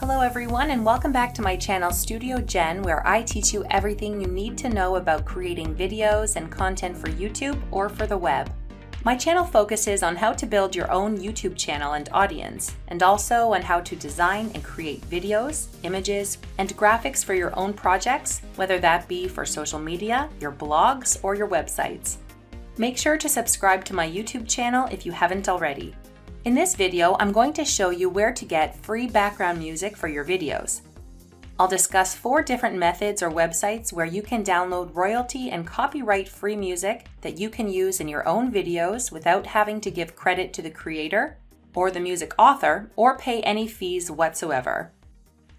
Hello everyone and welcome back to my channel Studio Jen where I teach you everything you need to know about creating videos and content for YouTube or for the web. My channel focuses on how to build your own YouTube channel and audience, and also on how to design and create videos, images, and graphics for your own projects, whether that be for social media, your blogs, or your websites. Make sure to subscribe to my YouTube channel if you haven't already. In this video, I'm going to show you where to get free background music for your videos. I'll discuss four different methods or websites where you can download royalty and copyright free music that you can use in your own videos without having to give credit to the creator or the music author or pay any fees whatsoever.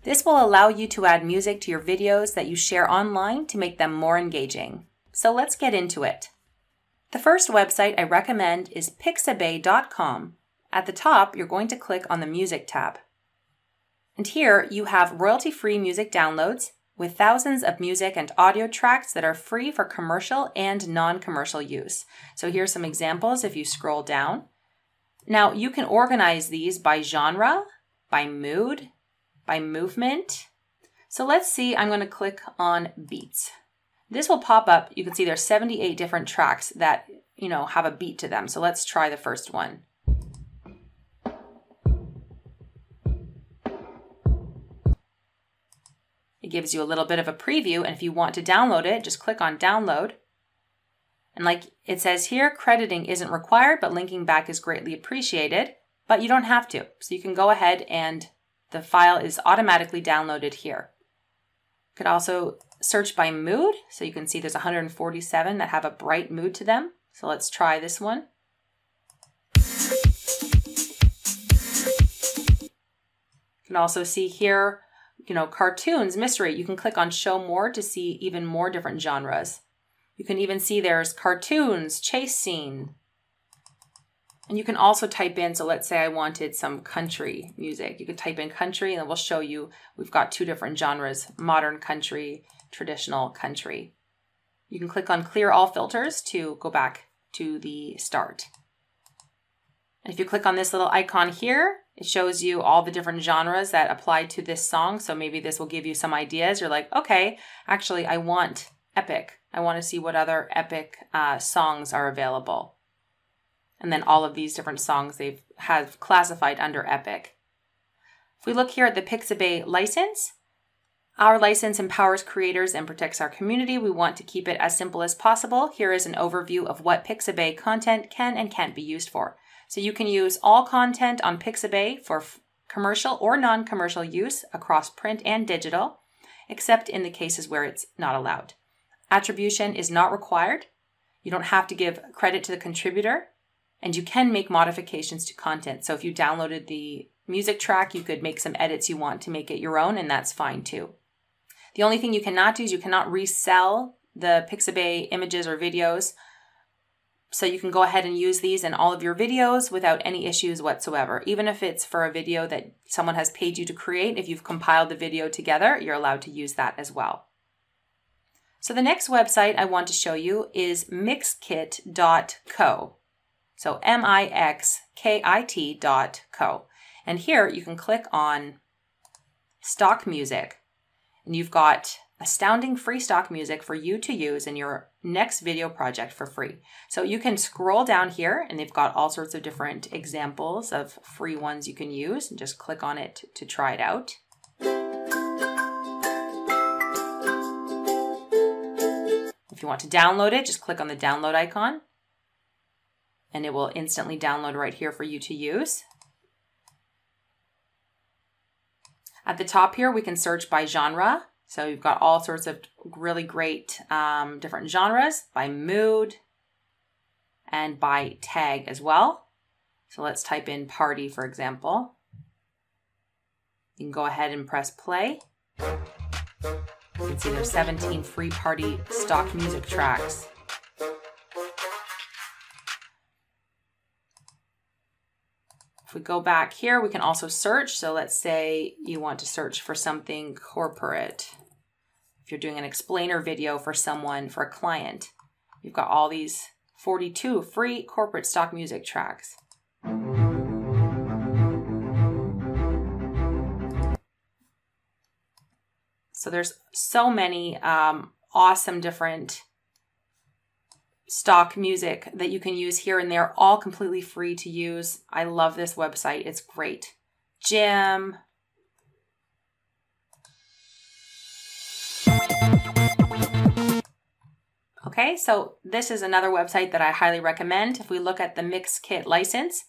This will allow you to add music to your videos that you share online to make them more engaging. So let's get into it. The first website I recommend is pixabay.com at the top, you're going to click on the Music tab. And here you have royalty-free music downloads with thousands of music and audio tracks that are free for commercial and non-commercial use. So here's some examples if you scroll down. Now you can organize these by genre, by mood, by movement. So let's see, I'm going to click on beats. This will pop up. You can see there's 78 different tracks that, you know, have a beat to them. So let's try the first one. It gives you a little bit of a preview, and if you want to download it, just click on download. And like it says here, crediting isn't required, but linking back is greatly appreciated, but you don't have to. So you can go ahead and the file is automatically downloaded here. You could also search by mood. So you can see there's 147 that have a bright mood to them. So let's try this one. You can also see here you know, cartoons, mystery, you can click on show more to see even more different genres. You can even see there's cartoons, chase scene. And you can also type in, so let's say I wanted some country music. You could type in country and it will show you we've got two different genres, modern country, traditional country. You can click on clear all filters to go back to the start. And if you click on this little icon here, it shows you all the different genres that apply to this song. So maybe this will give you some ideas. You're like, okay, actually, I want epic. I want to see what other epic uh, songs are available. And then all of these different songs they've have classified under epic. If we look here at the Pixabay license, our license empowers creators and protects our community. We want to keep it as simple as possible. Here is an overview of what Pixabay content can and can't be used for. So you can use all content on Pixabay for commercial or non-commercial use across print and digital, except in the cases where it's not allowed. Attribution is not required. You don't have to give credit to the contributor, and you can make modifications to content. So if you downloaded the music track, you could make some edits you want to make it your own, and that's fine too. The only thing you cannot do is you cannot resell the Pixabay images or videos so you can go ahead and use these in all of your videos without any issues whatsoever. Even if it's for a video that someone has paid you to create, if you've compiled the video together, you're allowed to use that as well. So the next website I want to show you is mixkit.co. So M-I-X-K-I-T dot co. And here you can click on stock music and you've got astounding free stock music for you to use in your next video project for free. So you can scroll down here and they've got all sorts of different examples of free ones you can use and just click on it to try it out. If you want to download it, just click on the download icon and it will instantly download right here for you to use. At the top here, we can search by genre. So you've got all sorts of really great um, different genres by mood and by tag as well. So let's type in party, for example. You can go ahead and press play. You can see there's 17 free party stock music tracks. If we go back here, we can also search. So let's say you want to search for something corporate. If you're doing an explainer video for someone, for a client, you've got all these 42 free corporate stock music tracks. So there's so many um, awesome different stock music that you can use here and there, all completely free to use. I love this website. It's great. Jim. Okay, so this is another website that I highly recommend. If we look at the Mixkit license,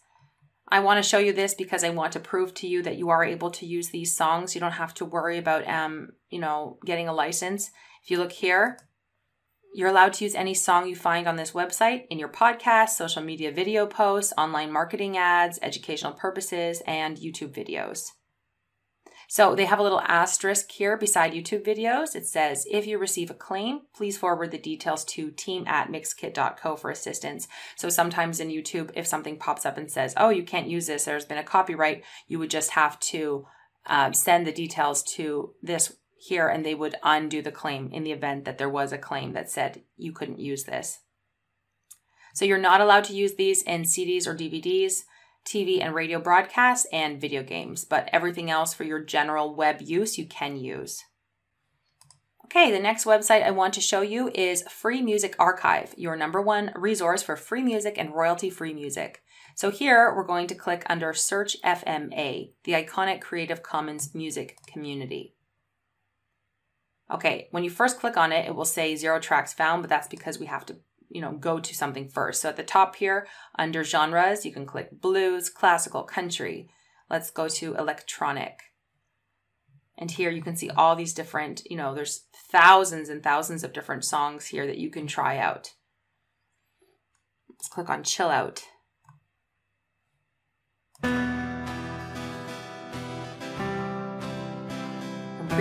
I want to show you this because I want to prove to you that you are able to use these songs. You don't have to worry about, um, you know, getting a license. If you look here, you're allowed to use any song you find on this website in your podcast, social media video posts, online marketing ads, educational purposes, and YouTube videos. So they have a little asterisk here beside YouTube videos. It says, if you receive a claim, please forward the details to team at mixkit.co for assistance. So sometimes in YouTube, if something pops up and says, oh, you can't use this, there's been a copyright, you would just have to uh, send the details to this here and they would undo the claim in the event that there was a claim that said you couldn't use this. So you're not allowed to use these in CDs or DVDs. TV and radio broadcasts, and video games, but everything else for your general web use you can use. Okay, the next website I want to show you is Free Music Archive, your number one resource for free music and royalty free music. So here we're going to click under Search FMA, the iconic Creative Commons music community. Okay, when you first click on it, it will say zero tracks found, but that's because we have to you know, go to something first. So at the top here, under genres, you can click blues, classical, country. Let's go to electronic. And here you can see all these different, you know, there's thousands and thousands of different songs here that you can try out. Let's click on chill out.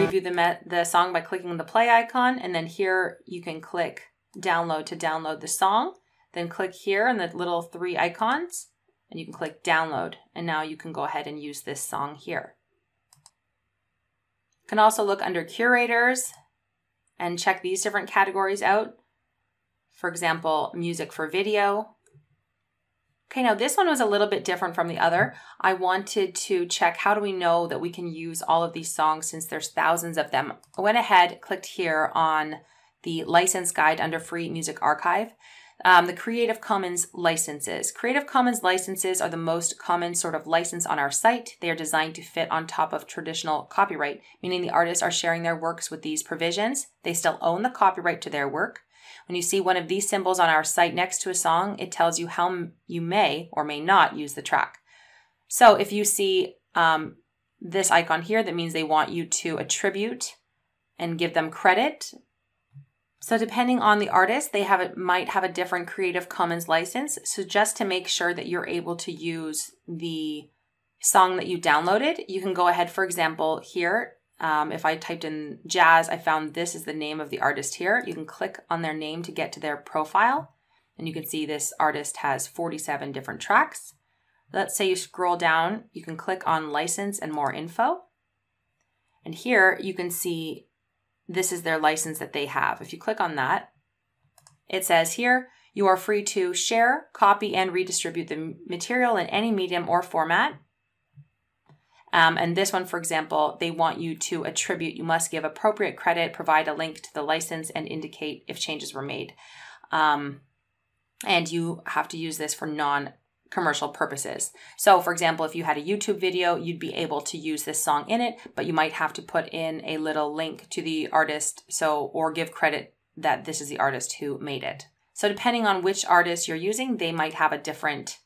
Preview the, the song by clicking the play icon and then here you can click download to download the song. Then click here on the little three icons and you can click download. And now you can go ahead and use this song here. You can also look under curators and check these different categories out. For example, music for video. Okay, now this one was a little bit different from the other. I wanted to check how do we know that we can use all of these songs since there's thousands of them. I went ahead, clicked here on the license guide under Free Music Archive. Um, the Creative Commons licenses. Creative Commons licenses are the most common sort of license on our site. They are designed to fit on top of traditional copyright, meaning the artists are sharing their works with these provisions. They still own the copyright to their work. When you see one of these symbols on our site next to a song, it tells you how you may or may not use the track. So if you see um, this icon here, that means they want you to attribute and give them credit so depending on the artist, they have it might have a different Creative Commons license. So just to make sure that you're able to use the song that you downloaded, you can go ahead, for example, here. Um, if I typed in jazz, I found this is the name of the artist here. You can click on their name to get to their profile. And you can see this artist has 47 different tracks. Let's say you scroll down, you can click on license and more info. And here you can see this is their license that they have. If you click on that, it says here, you are free to share, copy, and redistribute the material in any medium or format. Um, and this one, for example, they want you to attribute. You must give appropriate credit, provide a link to the license, and indicate if changes were made. Um, and you have to use this for non commercial purposes. So, for example, if you had a YouTube video, you'd be able to use this song in it, but you might have to put in a little link to the artist so or give credit that this is the artist who made it. So, depending on which artist you're using, they might have a different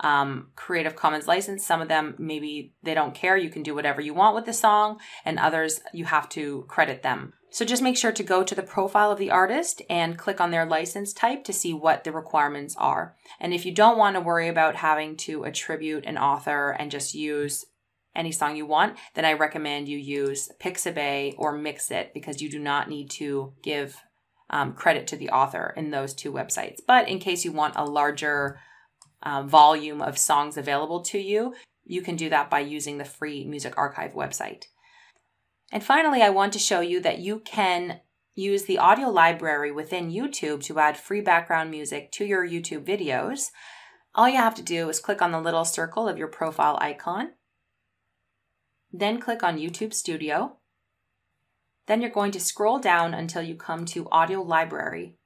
um, Creative Commons license. Some of them maybe they don't care. You can do whatever you want with the song, and others you have to credit them. So just make sure to go to the profile of the artist and click on their license type to see what the requirements are. And if you don't want to worry about having to attribute an author and just use any song you want, then I recommend you use Pixabay or Mixkit because you do not need to give um, credit to the author in those two websites. But in case you want a larger um, volume of songs available to you, you can do that by using the free Music Archive website. And finally, I want to show you that you can use the audio library within YouTube to add free background music to your YouTube videos. All you have to do is click on the little circle of your profile icon, then click on YouTube Studio, Then you're going to scroll down until you come to Audio Library.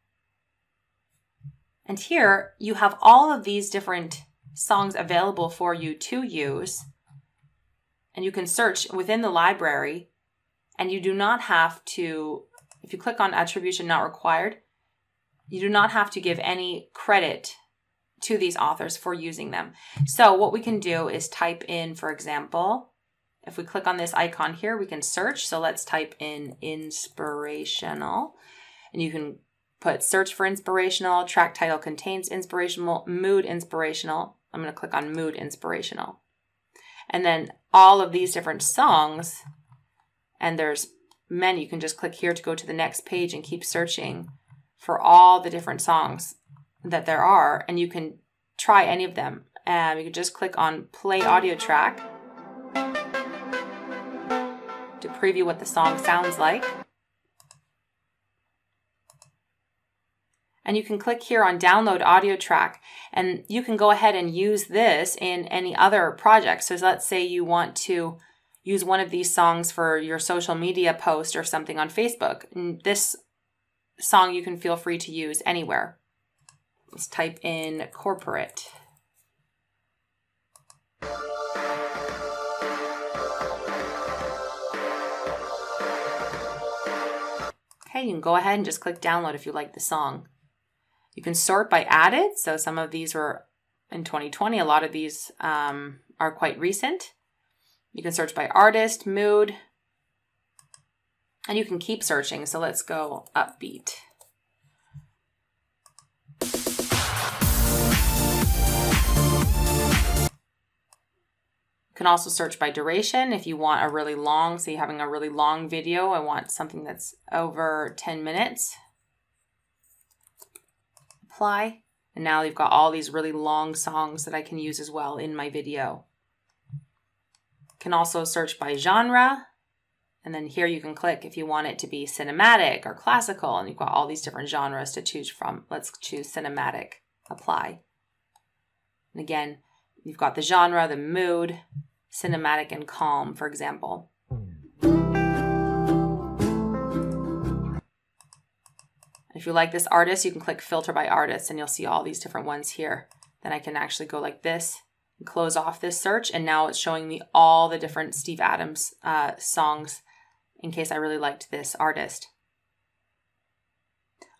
And here you have all of these different songs available for you to use. And you can search within the library and you do not have to, if you click on attribution not required, you do not have to give any credit to these authors for using them. So what we can do is type in, for example, if we click on this icon here, we can search. So let's type in inspirational and you can put search for inspirational, track title contains inspirational, mood inspirational. I'm going to click on mood inspirational. And then all of these different songs, and there's many, you can just click here to go to the next page and keep searching for all the different songs that there are, and you can try any of them. Um, you can just click on play audio track to preview what the song sounds like. And you can click here on download audio track and you can go ahead and use this in any other project. So let's say you want to use one of these songs for your social media post or something on Facebook. This song you can feel free to use anywhere. Let's type in corporate. Okay, you can go ahead and just click download if you like the song. You can sort by added. So some of these were in 2020. A lot of these um, are quite recent. You can search by artist, mood, and you can keep searching. So let's go upbeat. You can also search by duration if you want a really long, say having a really long video, I want something that's over 10 minutes. Apply. And now you've got all these really long songs that I can use as well in my video. Can also search by genre. And then here you can click if you want it to be cinematic or classical, and you've got all these different genres to choose from. Let's choose cinematic, apply. And again, you've got the genre, the mood, cinematic and calm, for example. If you like this artist, you can click filter by artist and you'll see all these different ones here. Then I can actually go like this and close off this search. And now it's showing me all the different Steve Adams uh, songs in case I really liked this artist.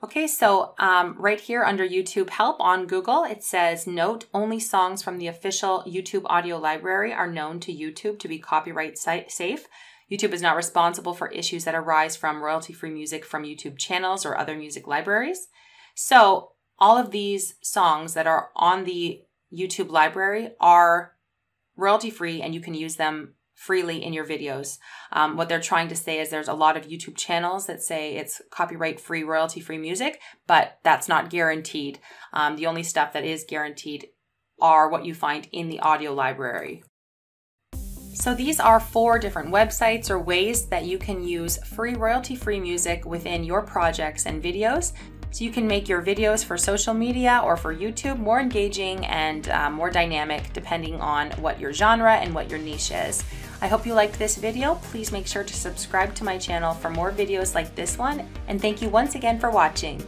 Okay, so um, right here under YouTube Help on Google, it says, note, only songs from the official YouTube audio library are known to YouTube to be copyright safe. YouTube is not responsible for issues that arise from royalty-free music from YouTube channels or other music libraries. So all of these songs that are on the YouTube library are royalty-free and you can use them freely in your videos. Um, what they're trying to say is there's a lot of YouTube channels that say it's copyright free, royalty free music, but that's not guaranteed. Um, the only stuff that is guaranteed are what you find in the audio library. So these are four different websites or ways that you can use free royalty free music within your projects and videos so you can make your videos for social media or for YouTube more engaging and um, more dynamic depending on what your genre and what your niche is. I hope you liked this video. Please make sure to subscribe to my channel for more videos like this one and thank you once again for watching.